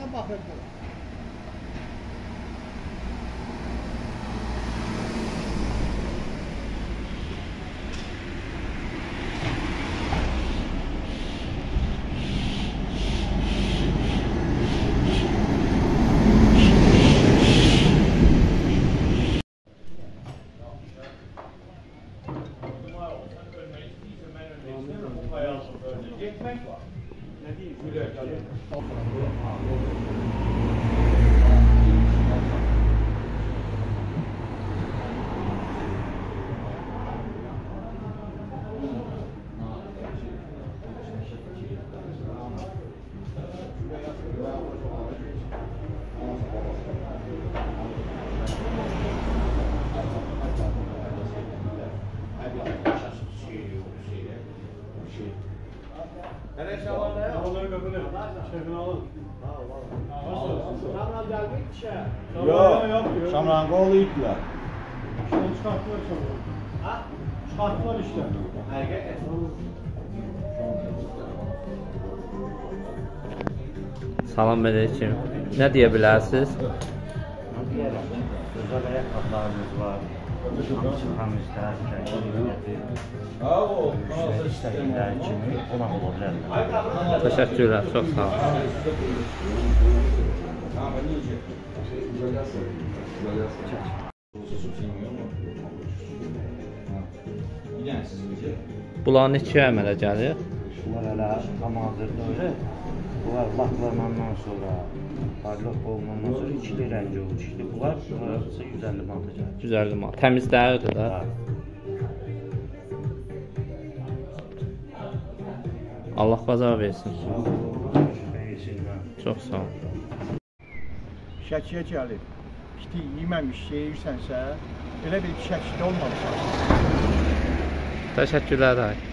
Apa 补啊 Şamran gelmek bir şey. Yok. Şamran golü ittiler. İşte çıkarttılar Şamran. Ha? Çıkarttılar işte. Erkek. Salam Mədəlikim. Nə deyə bilərsiniz? Nə deyərəm? Var. Müşteri istədikləri kimi olan ola bilərlər. Təşəkkürlər, çox sağ olun. Bunlar neçə əmələ gəlir? Bunlar hələ tam hazırda öyle. Bunlar laklamandan sonra, parlaq olmandan sonra ikili rəngi olur. İşte bunlar burası 150 manata gəlir. 150 manat. Təmizləyirdi də. Allah bazar versin. Çox sağ ol. Şəkiyə gəlib. Piti yeməmiş yeyirsənsə, elə bir şəkildə olmamışsan. Təşəkkürlər. ay.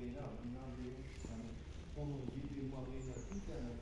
علينا من نار يوم القيامة قولوا جيبي مغينا في كامل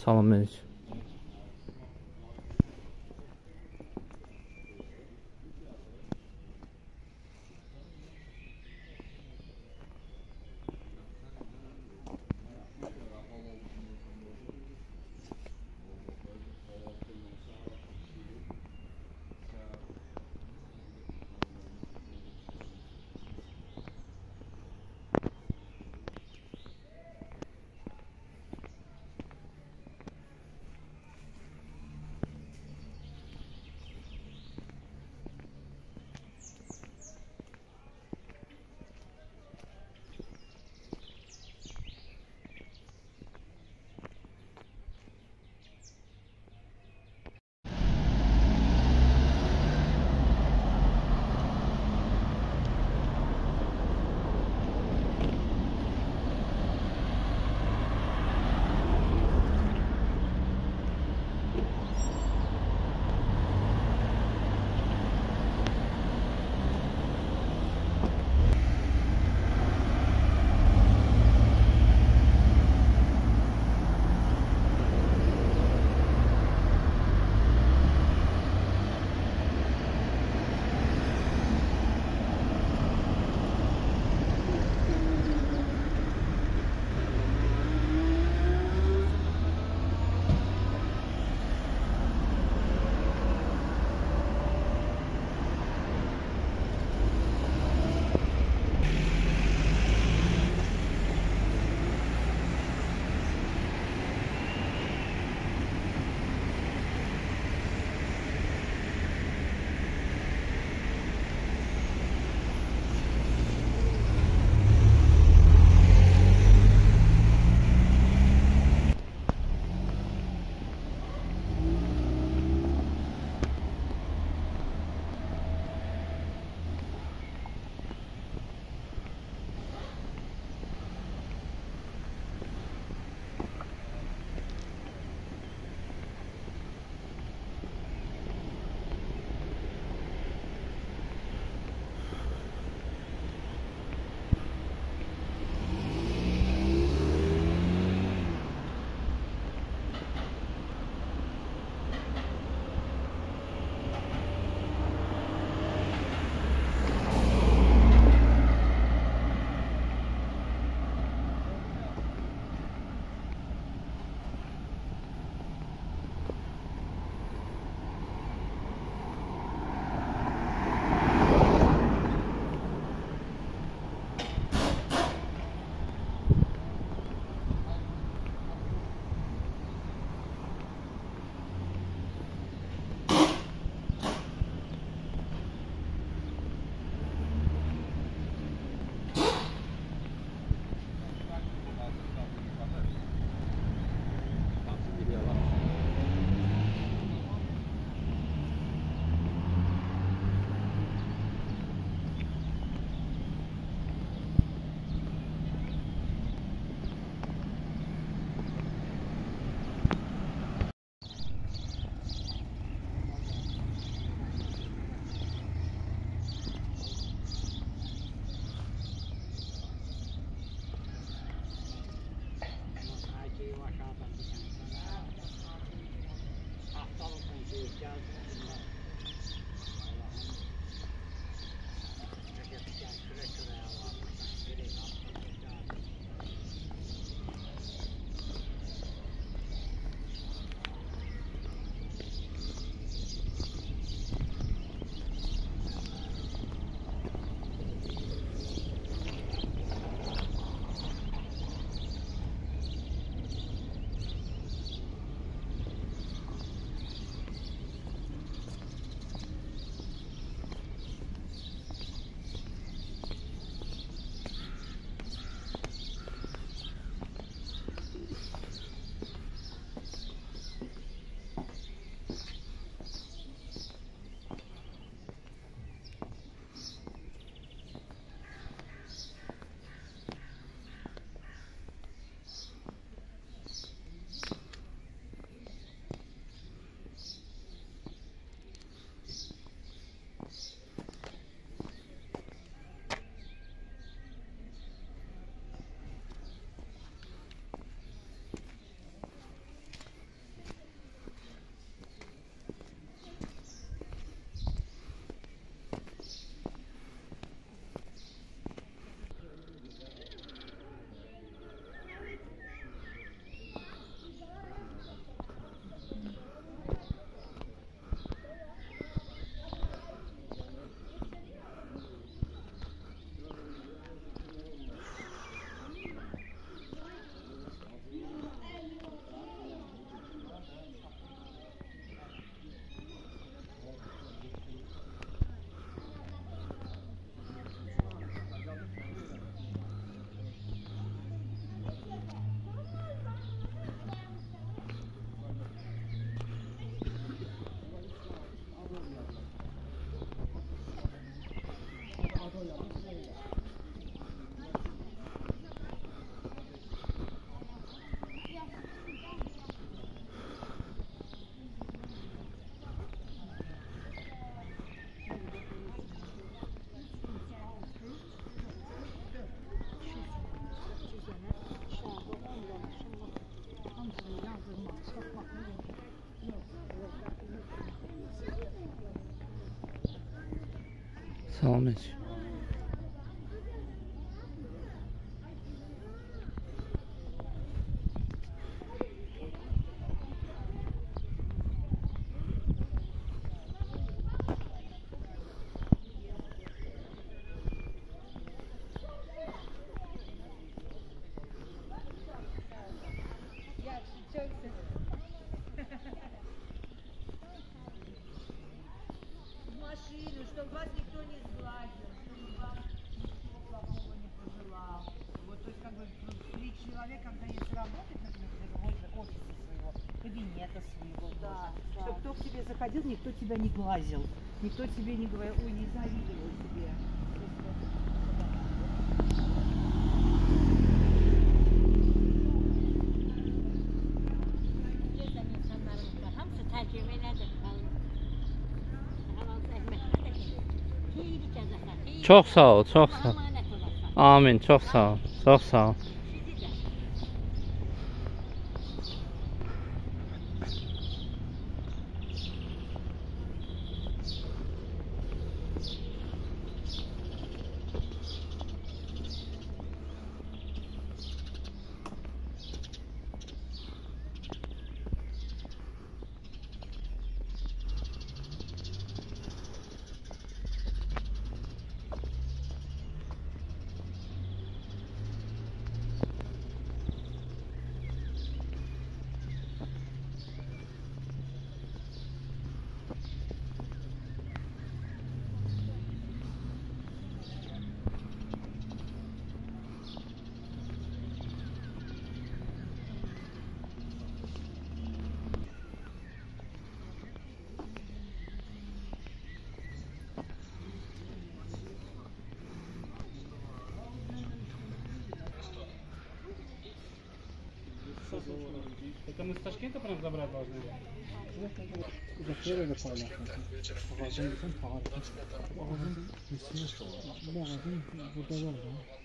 Solomons Good job. Selamet. тебя не глазил, никто тебе не говорил, ой, не завидовал тебе. Çok sağ ol, çok sağ ol. Amin, çok sağ ol, çok sağ ol. de paylaşmışım. Ağacın bütün tarihini. Ağacın ismini sorar. Bu ağacın burada var mı?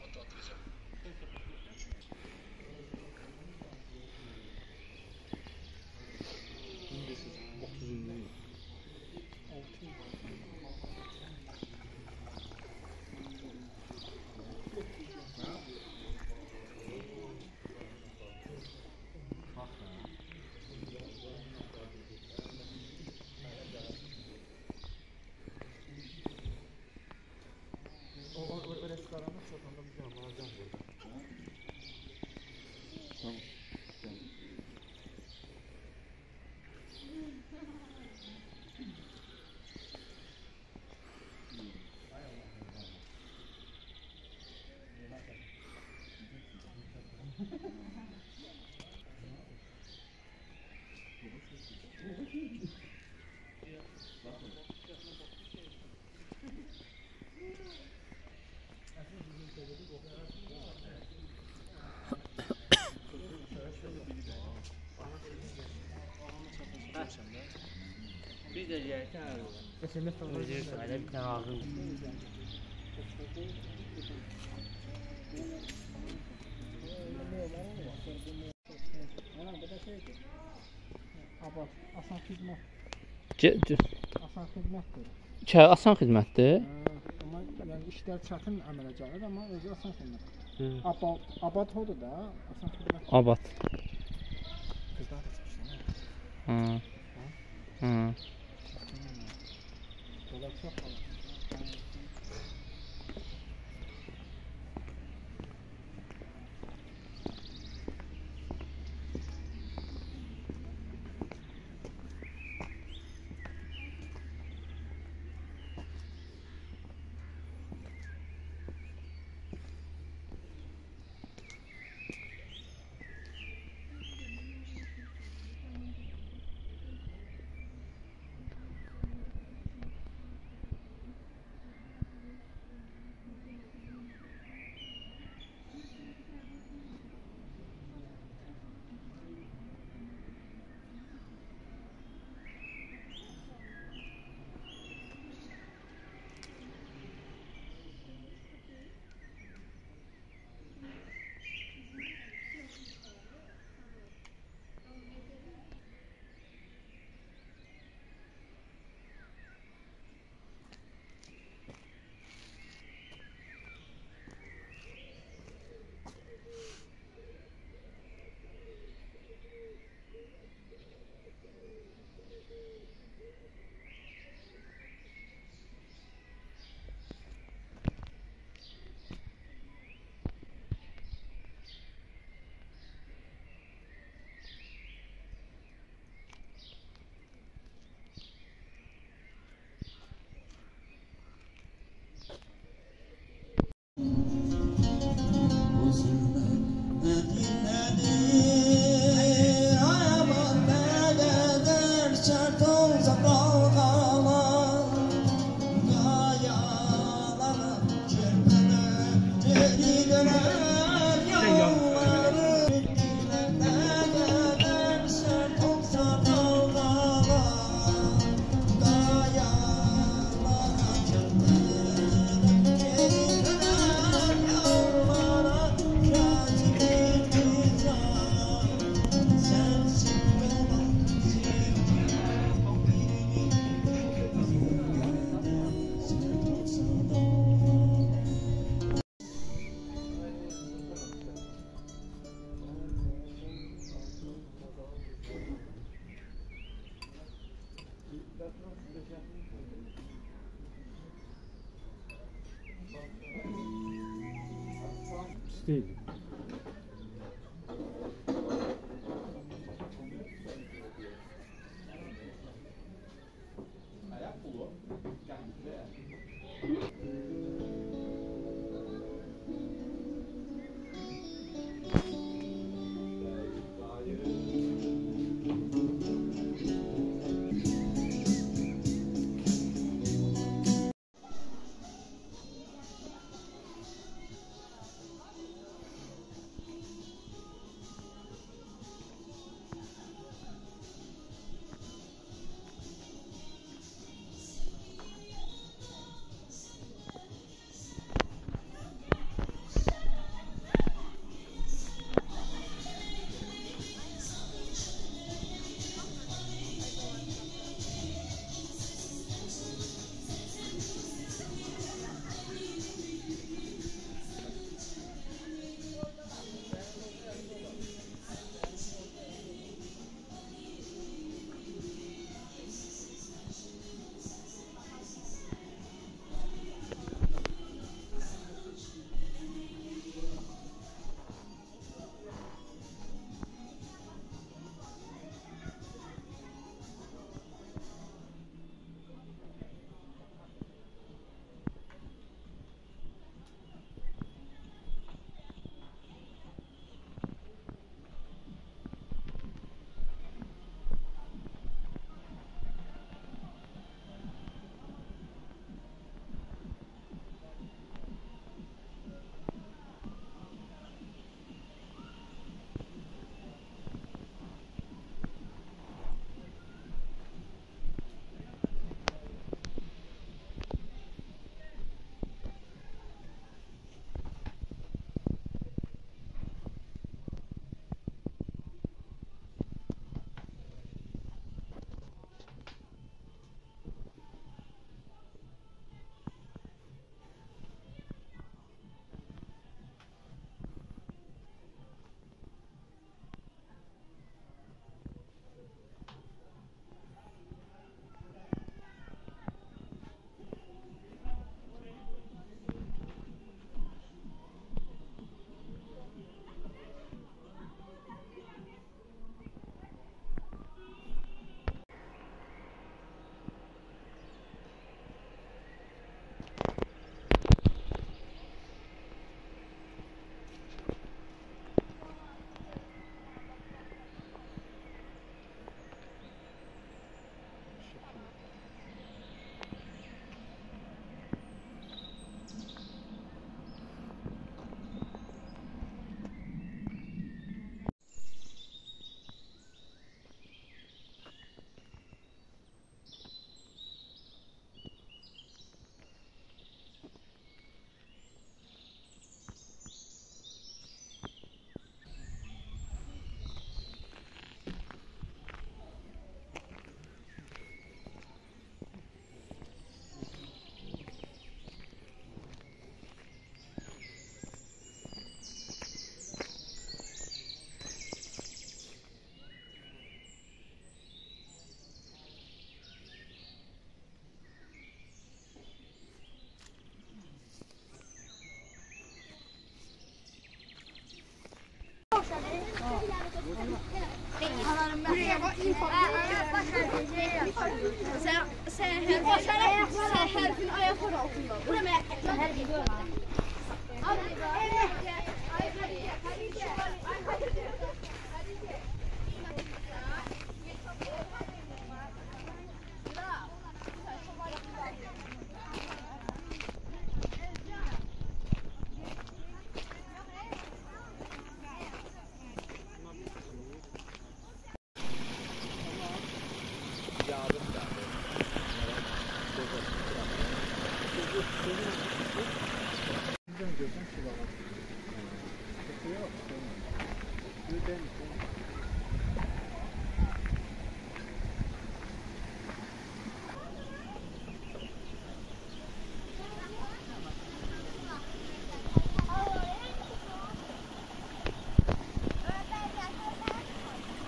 Asan xidmət, asan xidmətdir. Kə asan xidmətdir. Hə, Amma yəni işlər çətin əmələ gəlir, amma özü asan xidmət. Hı. Abad, abad hodur da, asan xidmət. Abad. Qızlar da çıxışlar. Hı. Hı.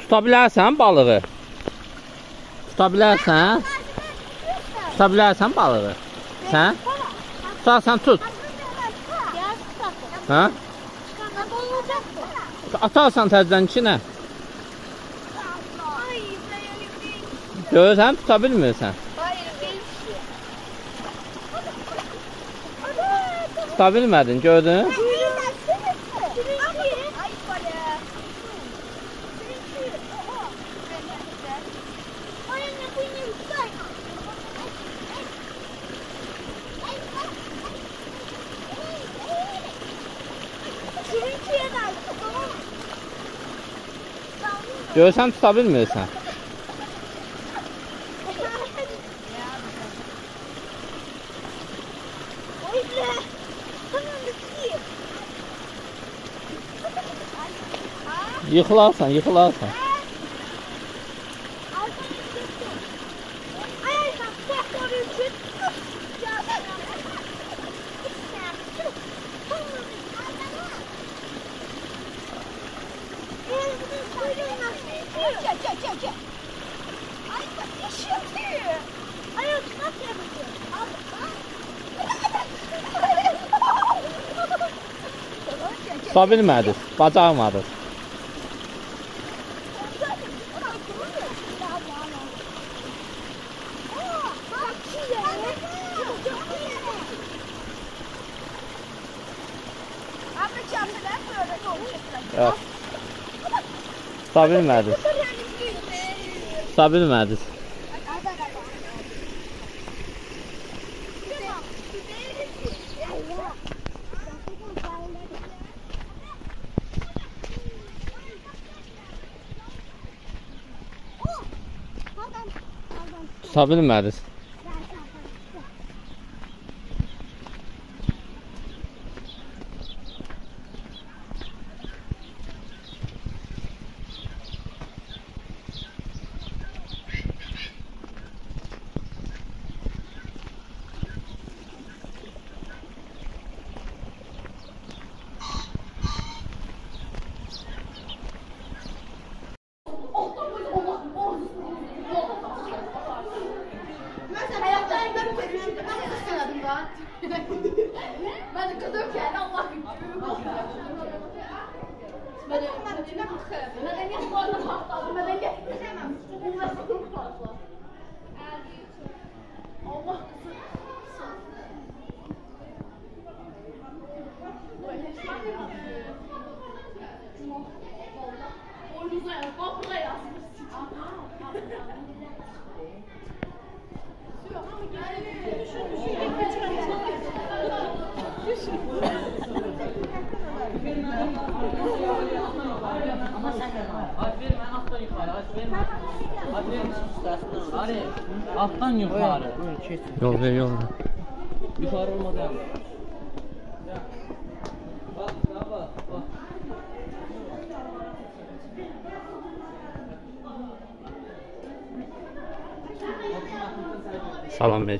Tuta bilərsən balığı? Tuta bilərsən? Tuta bilərsən balığı? Sən? Tutarsan tut. Hə? Atarsan təzədən içinə. Görürsən, tuta bilmirsən. Tuta bilmədin, gördün? Görsen tutabilir misin? Yıkılarsan, yıkılarsan. Tuta bilmədin, bacarmadın. Yox. Tuta bilmədin. Tuta bilmədin. Nothing matters. Boynuza yazmış. Bokla yazmış. Ama sen de var. Aferin ben alttan yukarı. Aferin. Aferin sus Arif. Alttan yukarı. Yol ver yol ver. Yukarı olmadan. Salam Bey.